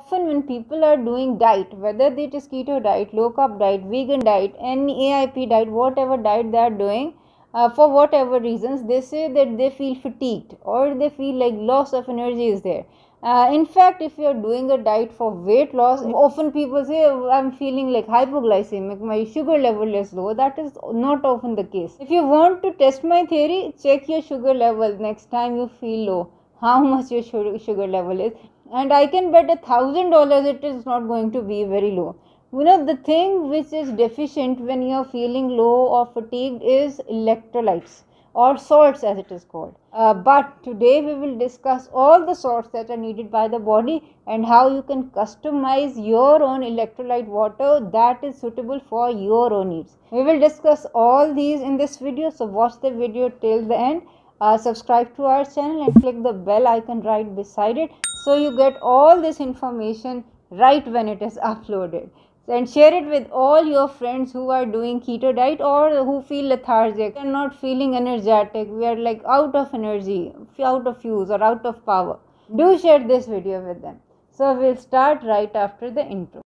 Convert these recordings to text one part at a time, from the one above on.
Often, when people are doing diet, whether it is keto diet, low carb diet, vegan diet, any AIP diet, whatever diet they are doing, uh, for whatever reasons, they say that they feel fatigued or they feel like loss of energy is there. Uh, in fact, if you are doing a diet for weight loss, often people say, oh, I'm feeling like hypoglycemic, my sugar level is low. That is not often the case. If you want to test my theory, check your sugar level next time you feel low, how much your sugar level is. And I can bet a thousand dollars it is not going to be very low. You know, the thing which is deficient when you are feeling low or fatigued is electrolytes or salts as it is called. Uh, but today we will discuss all the salts that are needed by the body and how you can customize your own electrolyte water that is suitable for your own needs. We will discuss all these in this video so watch the video till the end. Uh, subscribe to our channel and click the bell icon right beside it so you get all this information right when it is uploaded. And share it with all your friends who are doing keto diet or who feel lethargic and not feeling energetic. We are like out of energy out of fuse or out of power. Do share this video with them. So we'll start right after the intro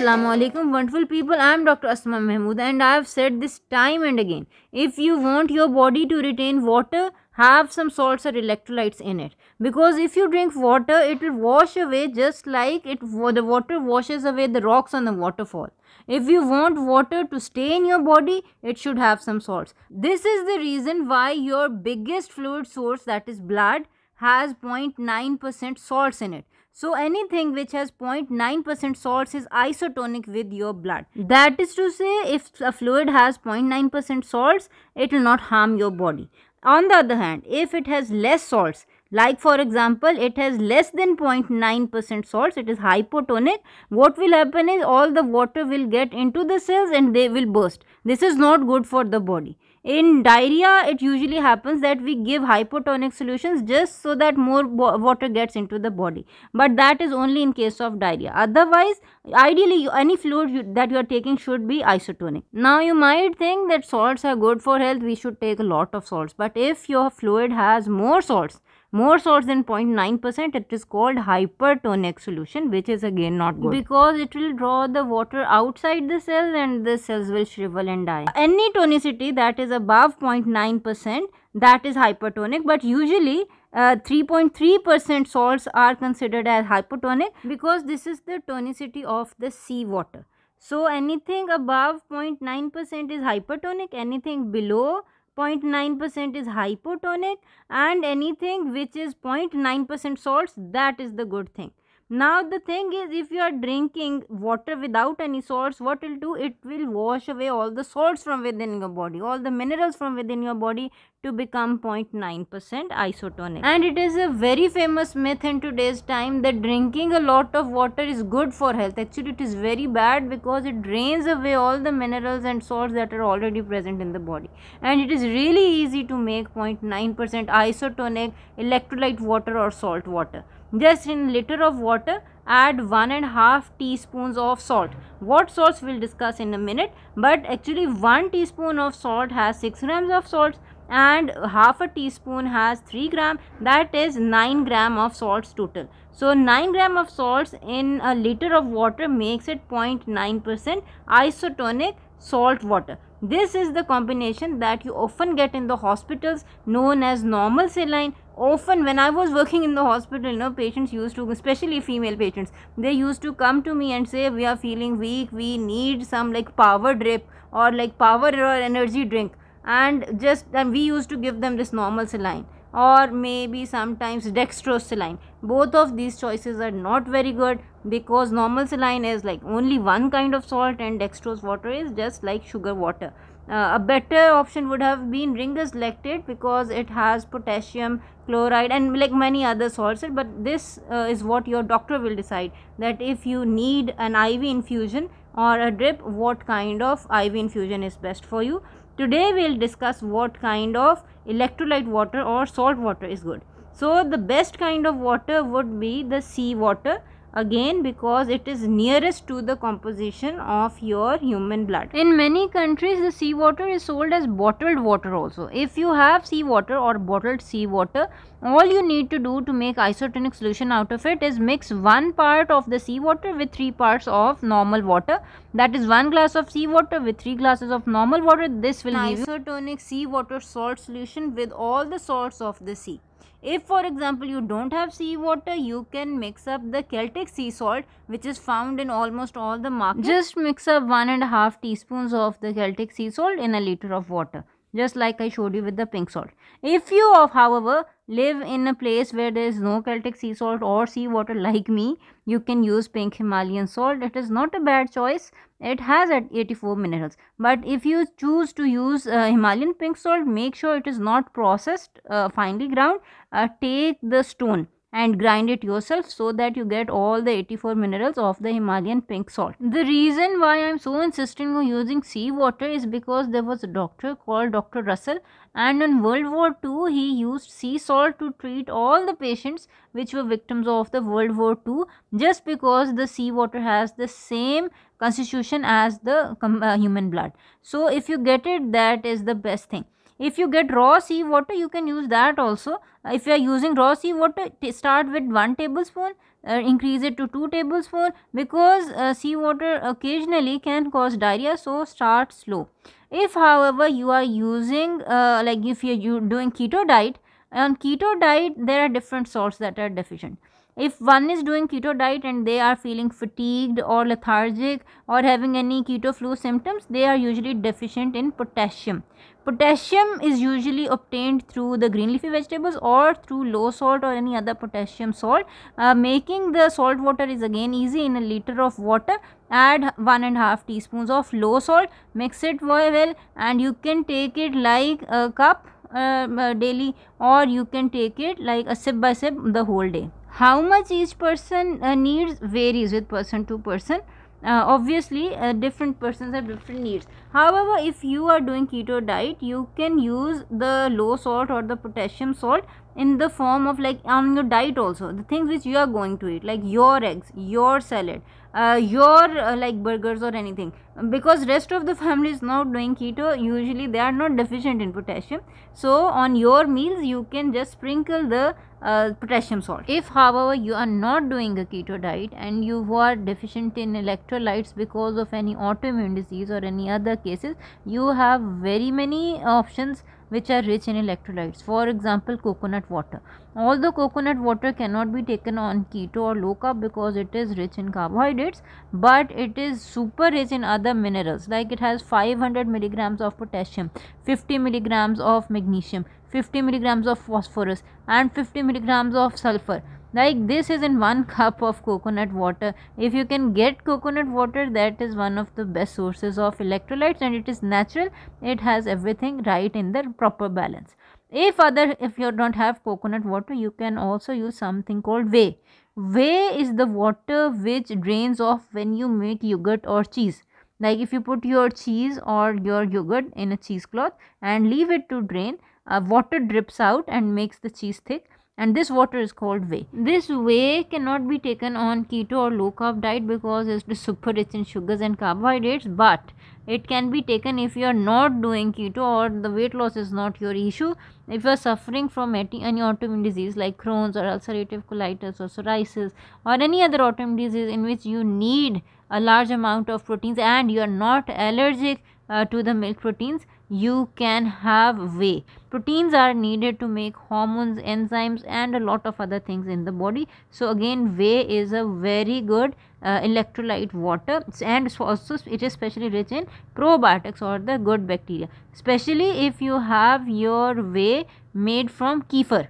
Assalamu alaikum wonderful people. I am Dr. Asma Mahmood and I have said this time and again. If you want your body to retain water have some salts or electrolytes in it. Because if you drink water it will wash away just like it the water washes away the rocks on the waterfall. If you want water to stay in your body it should have some salts. This is the reason why your biggest fluid source that is blood has 0.9% salts in it so anything which has 0.9% salts is isotonic with your blood. That is to say if a fluid has 0.9% salts, it will not harm your body. On the other hand, if it has less salts, like for example, it has less than 0.9% salts, it is hypotonic, what will happen is all the water will get into the cells and they will burst. This is not good for the body. In diarrhea, it usually happens that we give hypotonic solutions just so that more water gets into the body. But that is only in case of diarrhea. Otherwise, ideally, any fluid you, that you are taking should be isotonic. Now, you might think that salts are good for health, we should take a lot of salts. But if your fluid has more salts, more salts than 0.9% it is called hypertonic solution which is again not good. Because it will draw the water outside the cells and the cells will shrivel and die. Any tonicity that is above 0.9% that is hypertonic but usually 3.3% uh, salts are considered as hypotonic because this is the tonicity of the sea water. So anything above 0.9% is hypertonic anything below 0.9% is hypotonic and anything which is 0.9% salts that is the good thing. Now the thing is if you are drinking water without any salts what will do? It will wash away all the salts from within your body all the minerals from within your body to become 0.9% isotonic and it is a very famous myth in today's time that drinking a lot of water is good for health actually it is very bad because it drains away all the minerals and salts that are already present in the body and it is really easy to make 0.9% isotonic electrolyte water or salt water just in liter of water, add one and half teaspoons of salt. What salts we'll discuss in a minute. But actually one teaspoon of salt has 6 grams of salt and half a teaspoon has 3 gram that is 9 gram of salts total. So 9 gram of salts in a liter of water makes it 0.9% isotonic salt water. This is the combination that you often get in the hospitals known as normal saline often when I was working in the hospital, you know, patients used to, especially female patients, they used to come to me and say, we are feeling weak, we need some like power drip or like power or energy drink. And just, and we used to give them this normal saline or maybe sometimes dextrose saline. Both of these choices are not very good because normal saline is like only one kind of salt and dextrose water is just like sugar water. Uh, a better option would have been ringer's lactate because it has potassium chloride and like many other salts. But this uh, is what your doctor will decide that if you need an iv infusion or a drip what kind of iv infusion is best for you today we'll discuss what kind of electrolyte water or salt water is good. So the best kind of water would be the sea water again because it is nearest to the composition of your human blood. In many countries the seawater is sold as bottled water also. If you have seawater or bottled seawater all you need to do to make isotonic solution out of it is mix one part of the seawater with three parts of normal water. That is one glass of seawater with three glasses of normal water. This will give you isotonic seawater salt solution with all the salts of the sea if for example you don't have seawater you can mix up the celtic sea salt which is found in almost all the markets. Just mix up one and a half teaspoons of the celtic sea salt in a liter of water just like I showed you with the pink salt. If you, however, live in a place where there is no Celtic sea salt or sea water like me, you can use pink Himalayan salt. It is not a bad choice. It has at 84 minerals. But if you choose to use uh, Himalayan pink salt, make sure it is not processed, uh, finely ground. Uh, take the stone and grind it yourself so that you get all the 84 minerals of the Himalayan pink salt. The reason why I am so insisting on using seawater is because there was a doctor called Dr. Russell and in World War II he used sea salt to treat all the patients which were victims of the World War II just because the seawater has the same constitution as the uh, human blood. So if you get it that is the best thing if you get raw sea water you can use that also. If you are using raw sea water start with 1 tablespoon uh, increase it to 2 tablespoon because uh, sea water occasionally can cause diarrhea so start slow. If however you are using uh, like if you are doing keto diet on keto diet there are different salts that are deficient. If one is doing keto diet and they are feeling fatigued or lethargic or having any keto flu symptoms they are usually deficient in potassium Potassium is usually obtained through the green leafy vegetables or through low salt or any other potassium salt. Uh, making the salt water is again easy in a liter of water. Add one and a half teaspoons of low salt, mix it well and you can take it like a cup uh, uh, daily or you can take it like a sip by sip the whole day. How much each person uh, needs varies with person to person uh, obviously uh, different persons have different needs. However if you are doing keto diet you can use the low salt or the potassium salt in the form of like on your diet also. The things which you are going to eat like your eggs your salad uh, your uh, like burgers or anything because rest of the family is not doing keto usually they are not deficient in potassium so on your meals you can just sprinkle the uh, potassium salt. If however you are not doing a keto diet and you are deficient in electrolytes because of any autoimmune disease or any other cases, you have very many options which are rich in electrolytes. For example, coconut water. Although coconut water cannot be taken on keto or low carb because it is rich in carbohydrates, but it is super rich in other minerals like it has 500 milligrams of potassium, 50 milligrams of magnesium, 50 milligrams of phosphorus and 50 milligrams of sulfur like this is in one cup of coconut water. If you can get coconut water that is one of the best sources of electrolytes and it is natural. It has everything right in the proper balance. If other if you don't have coconut water you can also use something called whey. Whey is the water which drains off when you make yogurt or cheese. Like if you put your cheese or your yogurt in a cheesecloth and leave it to drain uh, water drips out and makes the cheese thick and this water is called whey. This whey cannot be taken on keto or low carb diet because it is super rich in sugars and carbohydrates but it can be taken if you are not doing keto or the weight loss is not your issue. If you are suffering from any autoimmune disease like Crohn's or ulcerative colitis or psoriasis or any other autoimmune disease in which you need a large amount of proteins and you are not allergic uh, to the milk proteins you can have whey. Proteins are needed to make hormones enzymes and a lot of other things in the body. So again whey is a very good uh, electrolyte water. And also it is especially rich in probiotics or the good bacteria. Especially if you have your whey made from kefir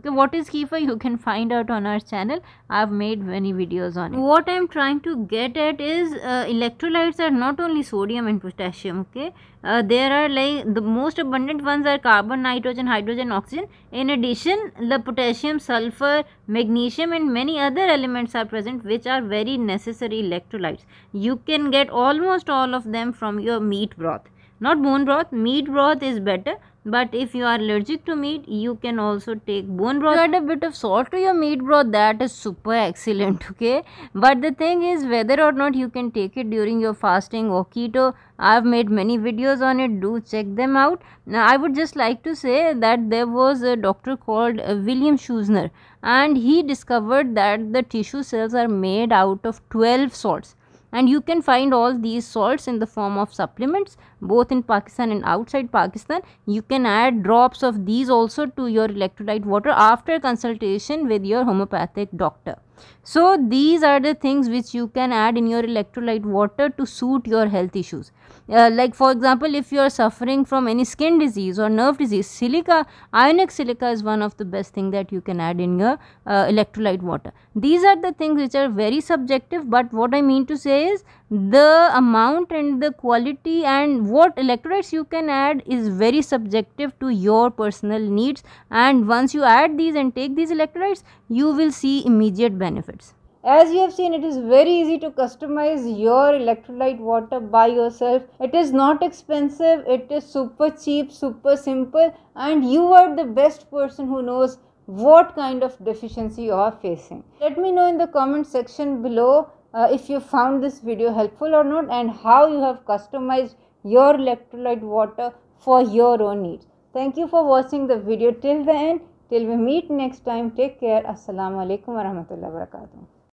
okay what is kefir you can find out on our channel. I've made many videos on it. What i'm trying to get at is uh, electrolytes are not only sodium and potassium okay? Uh, there are like the most abundant ones are carbon nitrogen hydrogen oxygen. In addition the potassium sulfur magnesium and many other elements are present which are very necessary electrolytes. You can get almost all of them from your meat broth. Not bone broth meat broth is better but if you are allergic to meat you can also take bone broth. Add a bit of salt to your meat broth that is super excellent okay? But the thing is whether or not you can take it during your fasting or keto i've made many videos on it do check them out. Now i would just like to say that there was a doctor called uh, william Schussler and he discovered that the tissue cells are made out of 12 salts and you can find all these salts in the form of supplements both in Pakistan and outside Pakistan. You can add drops of these also to your electrolyte water after consultation with your homeopathic doctor. So these are the things which you can add in your electrolyte water to suit your health issues. Uh, like for example, if you are suffering from any skin disease or nerve disease, silica, ionic silica is one of the best thing that you can add in your uh, electrolyte water. These are the things which are very subjective, but what I mean to say is the amount and the quality and what electrolytes you can add is very subjective to your personal needs. And once you add these and take these electrolytes you will see immediate benefits. As you have seen it is very easy to customize your electrolyte water by yourself. It is not expensive. It is super cheap super simple and you are the best person who knows what kind of deficiency you are facing. Let me know in the comment section below uh, if you found this video helpful or not and how you have customized your electrolyte water for your own needs. Thank you for watching the video till the end. Till we meet next time, take care. Assalamu alaikum warahmatullahi wabarakatuh.